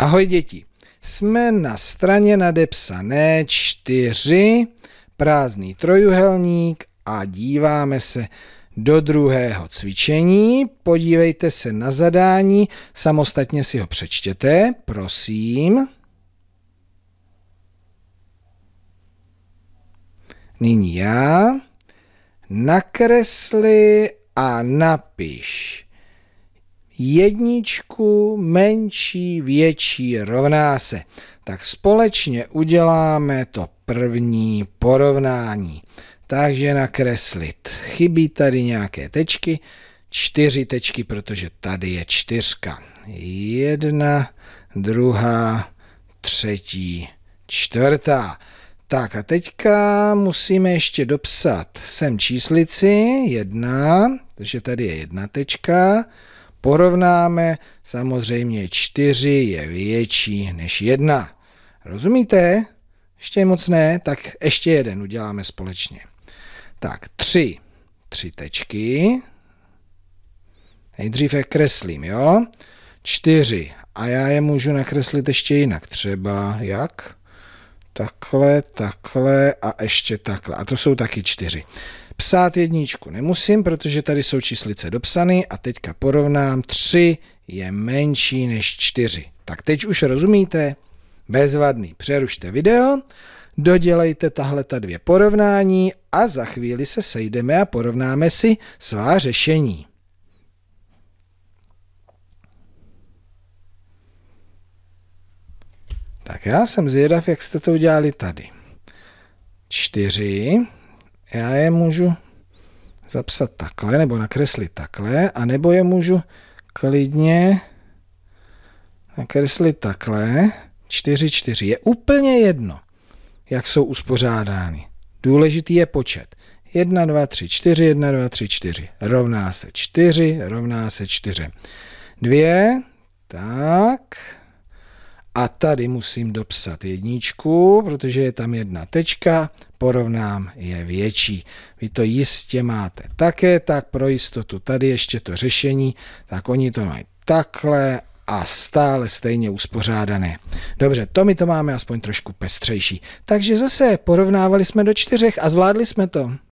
Ahoj děti, jsme na straně nadepsané čtyři, prázdný trojuhelník a díváme se do druhého cvičení. Podívejte se na zadání, samostatně si ho přečtěte, prosím. Nyní já. Nakresli a napiš jedničku menší, větší rovná se. Tak společně uděláme to první porovnání. Takže nakreslit. Chybí tady nějaké tečky, čtyři tečky, protože tady je čtyřka. Jedna, druhá, třetí, čtvrtá. Tak a teďka musíme ještě dopsat sem číslici, jedna, takže tady je jedna tečka, porovnáme, samozřejmě 4 je větší než 1. Rozumíte? Ještě moc ne, tak ještě jeden uděláme společně. Tak, 3. 3 tečky. Nejdřív je kreslím, jo? 4. A já je můžu nakreslit ještě jinak. Třeba jak? Takhle, takhle a ještě takhle. A to jsou taky čtyři. Psát jedničku nemusím, protože tady jsou číslice dopsány a teďka porovnám 3 je menší než 4. Tak teď už rozumíte? Bezvadný. Přerušte video, dodělejte tahle ta dvě porovnání a za chvíli se sejdeme a porovnáme si svá řešení. Tak já jsem zvědav, jak jste to udělali tady. 4 já je můžu zapsat takhle, nebo nakreslit takhle, a nebo je můžu klidně nakreslit takhle. 4, 4. Je úplně jedno, jak jsou uspořádány. Důležitý je počet. 1, 2, 3, 4, 1, 2, 3, 4. Rovná se 4, rovná se 4. 2, tak. A tady musím dopsat jedničku, protože je tam jedna tečka, porovnám je větší. Vy to jistě máte také, tak pro jistotu tady ještě to řešení, tak oni to mají takhle a stále stejně uspořádané. Dobře, to my to máme aspoň trošku pestřejší. Takže zase porovnávali jsme do čtyřech a zvládli jsme to.